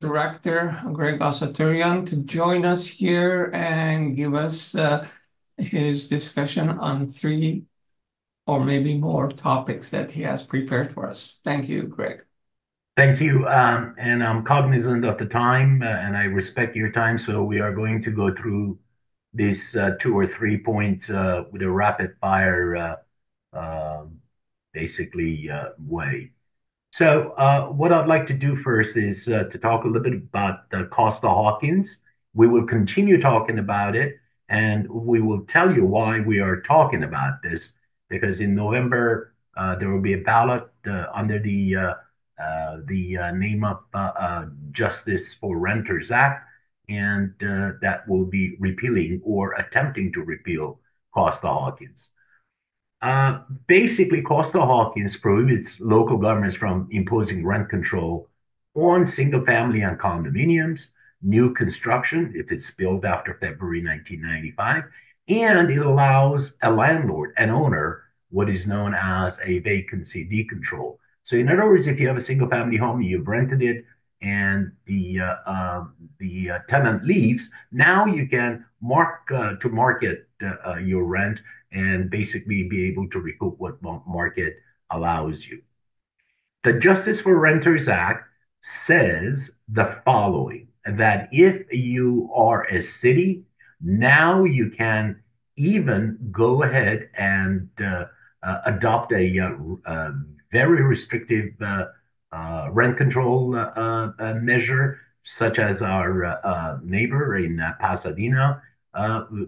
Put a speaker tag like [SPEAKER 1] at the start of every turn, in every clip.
[SPEAKER 1] Director Greg Asatryan to join us here and give us uh, his discussion on three or maybe more topics that he has prepared for us. Thank you, Greg.
[SPEAKER 2] Thank you. Um, and I'm cognizant of the time, uh, and I respect your time. So we are going to go through these uh, two or three points with a rapid-fire, um, basically, way. Uh, what I'd like to do first is uh, to talk a little bit about uh, Costa-Hawkins. We will continue talking about it, and we will tell you why we are talking about this, because in November, there will be a ballot under the the name of Justice for Renters Act, and that will be repealing or attempting to repeal Costa-Hawkins. Basically, Costa-Hawkins prohibits local governments from imposing rent control on single-family and condominiums, new construction if it's built after February 1995, and it allows a landlord, an owner, what is known as a vacancy decontrol. So, in other words, if you have a single-family home, you've rented it, and the uh, um, uh, tenant leaves, now you can mark uh, to market your rent and basically be able to recoup what market allows you. The Justice for Renters Act says the following: that if you are a city, now you can even go ahead and uh, uh, adopt a uh, um, very restrictive rent control measure, such as our neighbor in Pasadena,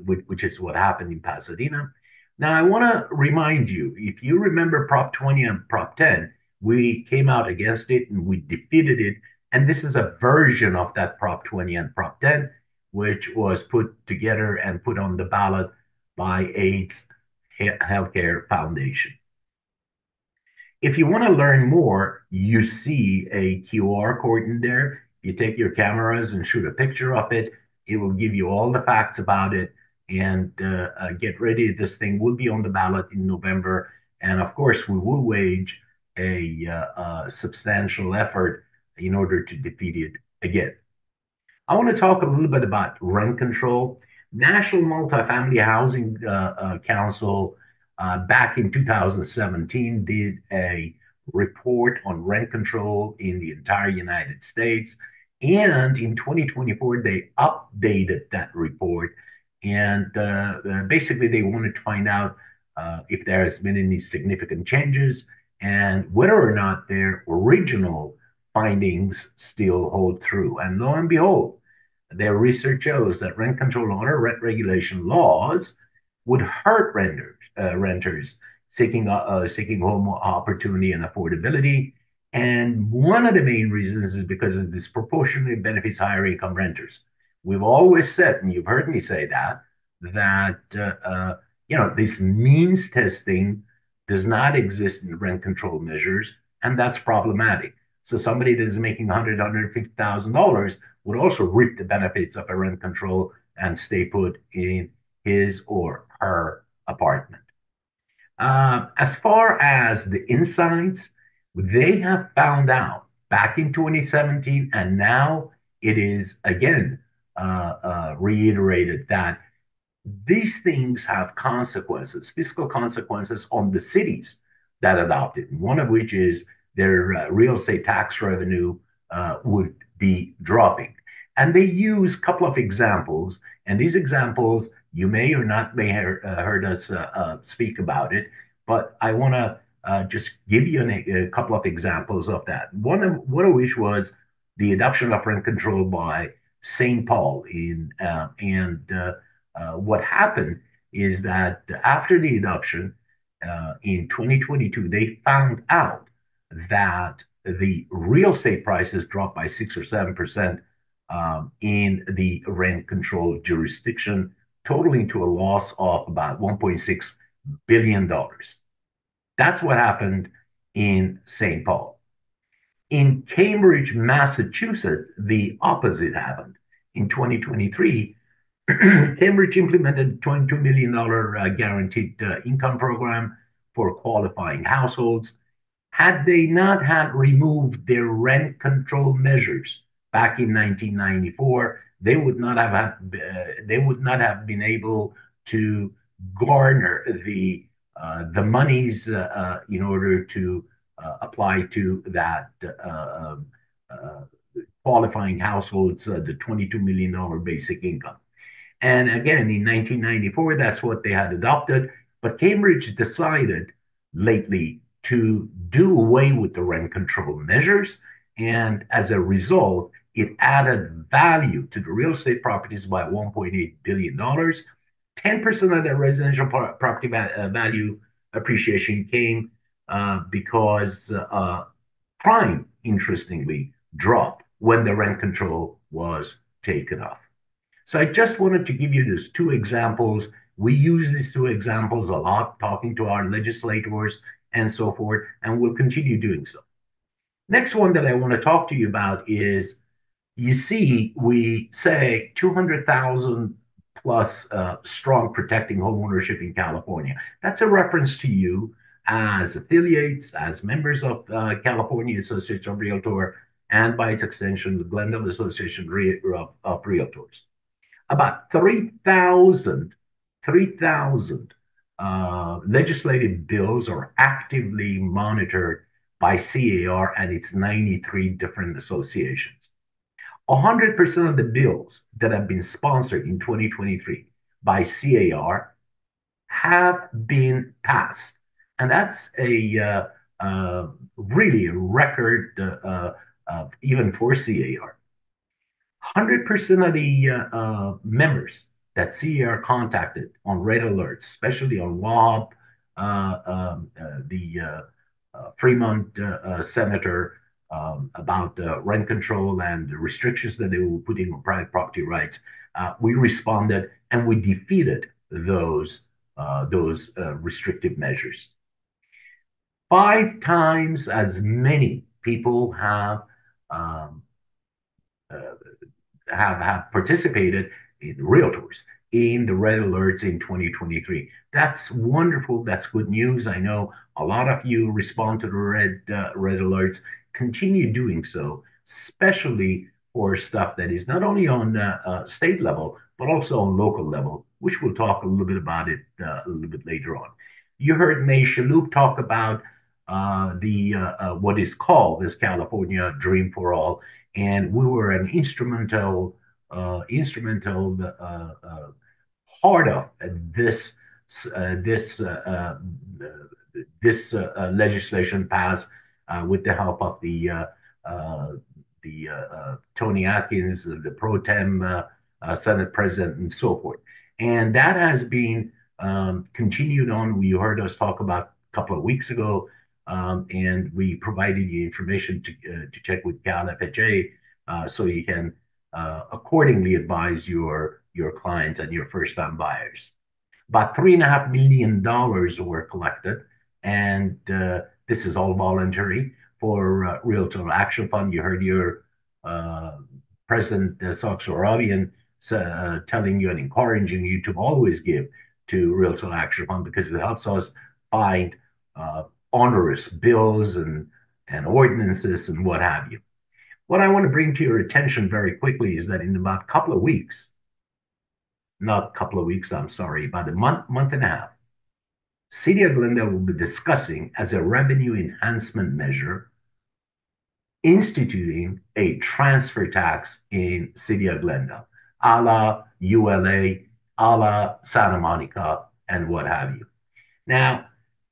[SPEAKER 2] which is what happened in Pasadena. Now, I want to remind you, if you remember Prop 20 and Prop 10, we came out against it, and we defeated it. And this is a version of that Prop 20 and Prop 10, which was put together and put on the ballot by AIDS Healthcare Foundation. If you want to learn more, you see a QR code in there. You take your cameras and shoot a picture of it. It will give you all the facts about it. And uh, uh, get ready. This thing will be on the ballot in November. And of course, we will wage a uh, substantial effort in order to defeat it again. I want to talk a little bit about rent control. National Multifamily Housing Council, back in 2017, did a report on rent control in the entire United States. And in 2024, they updated that report. Uh, uh, basically, they wanted to find out uh, if there has been any significant changes and whether or not their original findings still hold true. And lo and behold, their research shows that rent control or rent regulation laws would hurt renters seeking home opportunity and affordability. And one of the main reasons is because it disproportionately benefits higher-income renters. We've always said, and you've heard me say that, that uh, uh, you know, this means testing does not exist in rent control measures, and that's problematic. So somebody that is making $100,000, $150,000 would also reap the benefits of a rent control and stay put in his or her apartment. Uh, as far as the insights, they have found out back in 2017, and now it is again Uh, uh, reiterated that these things have consequences, fiscal consequences on the cities that adopt it, one of which is their uh, real estate tax revenue would be dropping. And they use a couple of examples. And these examples, you may or not may have heard us speak about it, but I want to just give you a couple of examples of that. One of which was the adoption of rent control by St. Paul. In uh, And uh, uh, what happened is that after the adoption in 2022, they found out that the real estate prices dropped by 6 or 7% um, in the rent control jurisdiction, totaling to a loss of about $1.6 billion. That's what happened in St. Paul. In Cambridge, Massachusetts, the opposite happened. In 2023, Cambridge implemented a $22 million guaranteed income program for qualifying households. Had they not had removed their rent control measures back in 1994, they would not have had, uh, they would not have been able to garner the uh, the monies uh, uh in order to uh, apply to that uh, qualifying households the 22 million dollar basic income. And again, in 1994, that's what they had adopted. But Cambridge decided lately to do away with the rent control measures. And as a result, it added value to the real estate properties by $1.8 billion. 10% of the residential property uh, value appreciation came uh, because uh, crime, interestingly, dropped when the rent control was taken off. So I just wanted to give you these two examples. We use these two examples a lot, talking to our legislators and so forth, and we'll continue doing so. Next one that I want to talk to you about is you see, we say 200,000 plus uh, strong protecting homeownership in California. That's a reference to you as affiliates, as members of uh, California Association of Realtor, and by its extension, the Glendale Association of, of Realtors. About 3,000 3,000 uh, legislative bills are actively monitored by CAR and its 93 different associations. 100% of the bills that have been sponsored in 2023 by CAR have been passed. And that's a uh, uh, really record uh, uh even for CAR. 100% of the uh, uh, members that CAR contacted on red alerts, especially on Wahab, um, the Fremont senator, um, about rent control and the restrictions that they were putting on private property rights, we responded and we defeated those those restrictive measures. Five times as many people have um, have have participated in realtors in the red alerts in 2023. That's wonderful. That's good news. I know a lot of you respond to the red uh, red alerts continue doing so, especially for stuff that is not only on uh, uh, state level, but also on local level, which we'll talk a little bit about it uh, a little bit later on. You heard May Shalhoub talk about uh, the uh, uh, what is called this California Dream for All, and we were an instrumental instrumental part of this this this legislation passed uh, with the help of the uh, uh, the Toni Atkins, the pro tem Senate president, and so forth. And that has been um, continued on. You heard us talk about a couple of weeks ago, and we provided you information to to check with Cal FHA so you can accordingly advise your your clients and your first-time buyers. About three and a half million dollars were collected, and uh, this is all voluntary for uh, Realtor Action Fund. You heard your uh, President uh, Sachs uh, telling you and encouraging you to always give to Realtor Action Fund because it helps us find uh, onerous bills and, and ordinances and what have you. What I want to bring to your attention very quickly is that in about a couple of weeks, not a couple of weeks, I'm sorry, about a month, month and a half, City of Glendale will be discussing as a revenue enhancement measure instituting a transfer tax in City of Glendale, a la ULA, a la Santa Monica, and what have you. Now,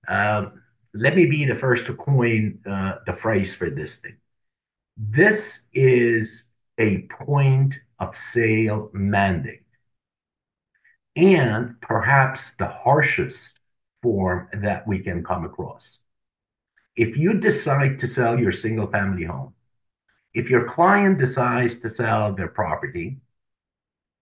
[SPEAKER 2] uh, let me be the first to coin uh, the phrase for this thing. This is a point of sale mandate, and perhaps the harshest form that we can come across. If you decide to sell your single family home, if your client decides to sell their property,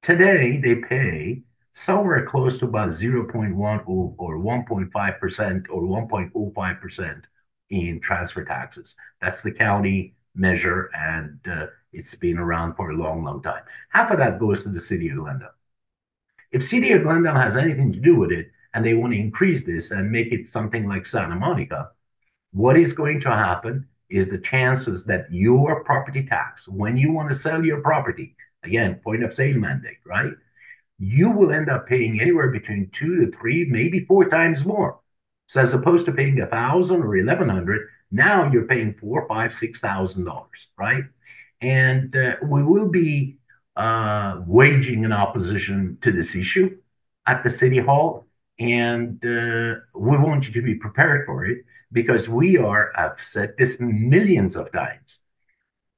[SPEAKER 2] today they pay somewhere close to about 0.1 or 1.5% or 1.05% in transfer taxes. That's the county measure, and uh, it's been around for a long, long time. Half of that goes to the city of Glendale. If city of Glendale has anything to do with it, and they want to increase this and make it something like Santa Monica, what is going to happen is the chances that your property tax, when you want to sell your property, again, point of sale mandate, right? You will end up paying anywhere between two to three, maybe four times more. So as opposed to paying a thousand or eleven hundred, now you're paying four, five, six thousand dollars, right? And uh, we will be uh, waging an opposition to this issue at the city hall, and uh, we want you to be prepared for it because we are, I've said this millions of times,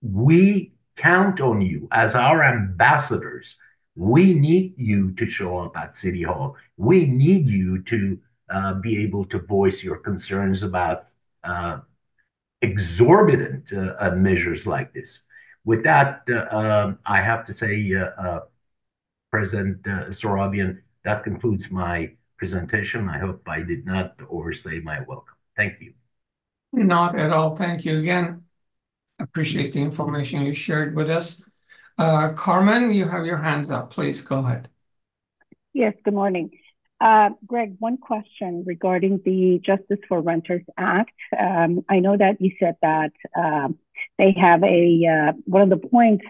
[SPEAKER 2] we count on you as our ambassadors. We need you to show up at City Hall. We need you to uh, be able to voice your concerns about uh, exorbitant uh, uh measures like this. With that, uh, um, I have to say, uh, President Sorabian, that concludes my presentation. I hope I did not overstay my welcome. Thank you.
[SPEAKER 1] Not at all. Thank you again. Appreciate the information you shared with us. Uh, Carmen, you have your hands up. Please go ahead.
[SPEAKER 3] Yes, good morning. Uh, Greg, one question regarding the Justice for Renters Act. Um, I know that you said that um, they have a, uh, one of the points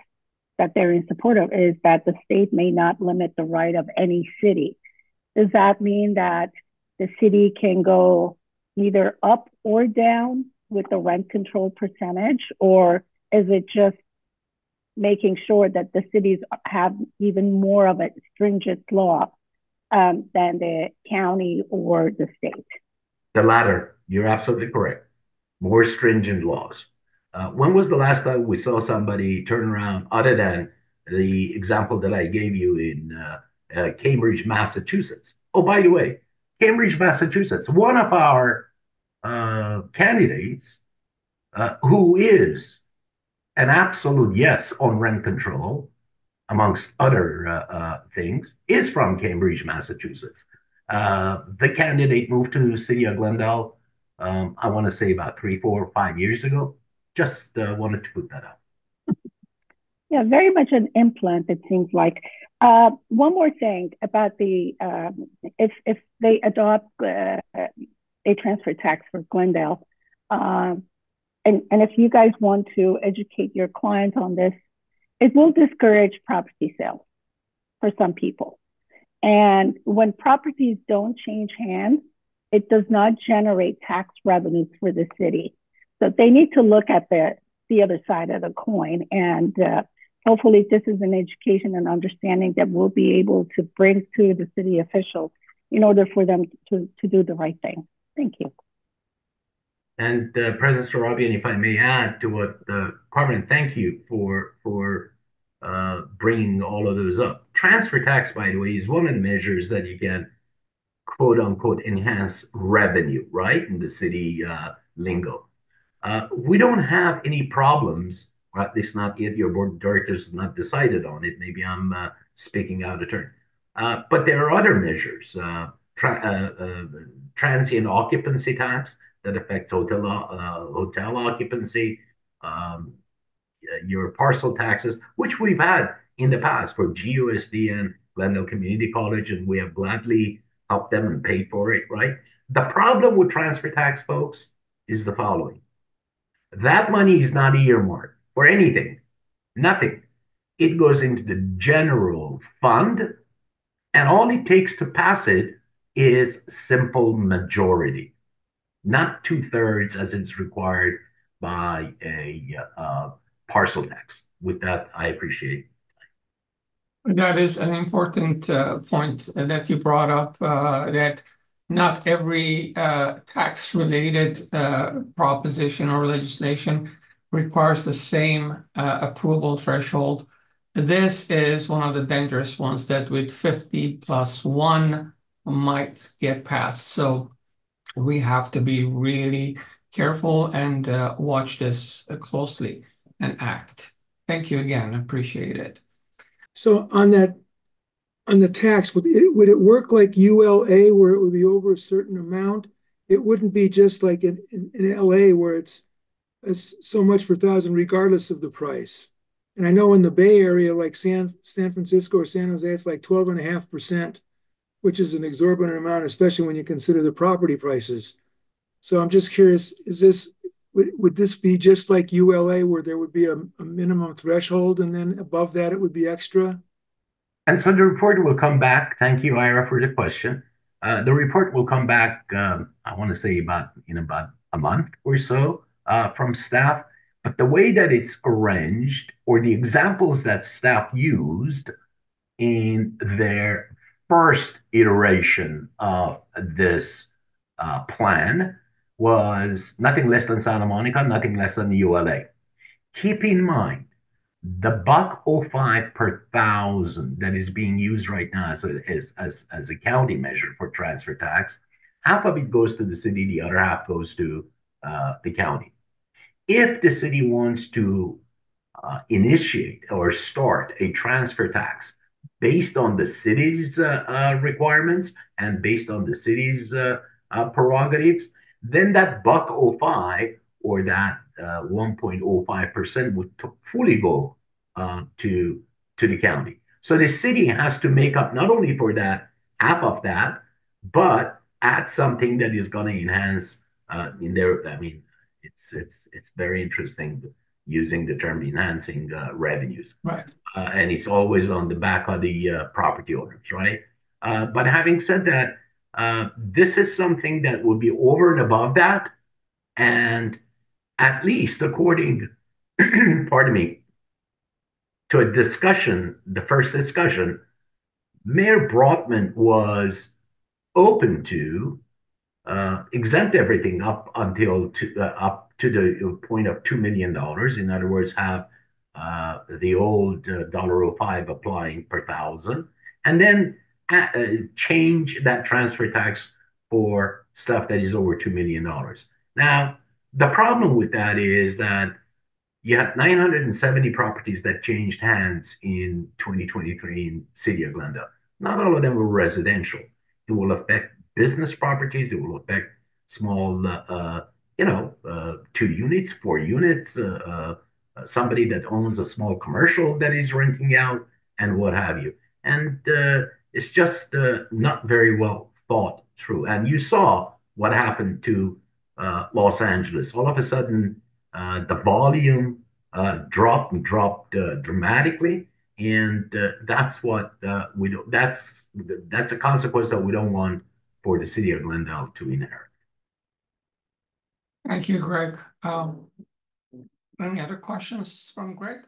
[SPEAKER 3] that they're in support of is that the state may not limit the right of any city. Does that mean that the city can go either up or down with the rent control percentage, or is it just making sure that the cities have even more of a stringent law um, than the county or the state?
[SPEAKER 2] The latter. You're absolutely correct. More stringent laws. Uh, when was the last time we saw somebody turn around, other than the example that I gave you in uh, uh, Cambridge, Massachusetts? Oh, by the way, Cambridge, Massachusetts, one of our uh, candidates uh, who is an absolute yes on rent control, amongst other uh, uh things, is from Cambridge, Massachusetts. Uh, the candidate moved to the city of Glendale, um, I want to say about three, four, five years ago. Just uh, wanted to put that out.
[SPEAKER 3] Yeah, very much an implant, it seems like. Uh, one more thing about the um, if if they adopt uh, a transfer tax for Glendale, um, and and if you guys want to educate your clients on this, it will discourage property sales for some people. And when properties don't change hands, it does not generate tax revenues for the city. So they need to look at the the other side of the coin and uh, hopefully this is an education and understanding that we'll be able to bring to the city officials in order for them to, to do the right thing. Thank you.
[SPEAKER 2] And uh, President Sorabian, if I may add to what uh, Carmen, thank you for for uh, bringing all of those up. Transfer tax, by the way, is one of the measures that you can quote unquote enhance revenue, right, in the city uh, lingo. Uh, we don't have any problems or at least not yet. Your board of directors has not decided on it. Maybe I'm uh, speaking out of turn. But there are other measures, tra- transient occupancy tax that affects hotel uh, hotel occupancy, um, your parcel taxes, which we've had in the past for GUSD and Glendale Community College, and we have gladly helped them and paid for it, right? The problem with transfer tax, folks, is the following. That money is not earmarked for anything. Nothing. It goes into the general fund, and all it takes to pass it is simple majority, not two thirds as it's required by a uh, parcel tax. With that, I appreciate.
[SPEAKER 1] That is an important uh, point that you brought up. Uh, that not every uh, tax-related uh, proposition or legislation requires the same uh, approval threshold. This is one of the dangerous ones that with 50 plus one might get passed. So we have to be really careful and uh, watch this closely and act. Thank you again. Appreciate it.
[SPEAKER 4] So on that, on the tax, would it, would it work like ULA where it would be over a certain amount? It wouldn't be just like in, in, in LA where it's so much per thousand, regardless of the price. And I know in the Bay Area, like San San Francisco or San Jose, it's like 12 which is an exorbitant amount, especially when you consider the property prices. So I'm just curious, is this, would, would this be just like ULA where there would be a, a minimum threshold and then above that it would be extra?
[SPEAKER 2] And so the report will come back. Thank you, Ira, for the question. Uh, the report will come back, um, I want to say about in about a month or so uh, from staff. But the way that it's arranged, or the examples that staff used in their first iteration of this uh, plan, was nothing less than Santa Monica, nothing less than the ULA. Keep in mind, the buck 05 per thousand that is being used right now as a, as, as, as a county measure for transfer tax, half of it goes to the city, the other half goes to uh, the county. If the city wants to uh, initiate or start a transfer tax based on the city's uh, uh requirements and based on the city's uh, prerogatives, then that buck 05 or that 1.05% would fully go to to the county. So the city has to make up not only for that half of that, but add something that is going to enhance in there. I mean, it's it's it's very interesting using the term enhancing uh, revenues,
[SPEAKER 1] right?
[SPEAKER 2] Uh, and it's always on the back of the uh, property owners, right? Uh, but having said that, uh, this is something that would be over and above that, and at least according, pardon me, to a discussion, the first discussion, Mayor Brotman was open to uh, exempt everything up until to, uh, up to the point of two million dollars. In other words, have uh, the old uh, dollar oh five applying per thousand, and then uh, change that transfer tax for stuff that is over two million dollars. Now, the problem with that is that you have 970 properties that changed hands in 2023 in City of Glendale. Not all of them were residential. It will affect business properties. It will affect small, uh, you know, uh, two units, four units, uh, uh, somebody that owns a small commercial that is renting out, and what have you. And uh, it's just uh, not very well thought through. And you saw what happened to Los Angeles. All of a sudden, the volume dropped and dropped dramatically, and that's what we do, that's that's a consequence that we don't want for the city of Glendale to inherit.
[SPEAKER 1] Thank you, Greg. Um, any other questions from Greg?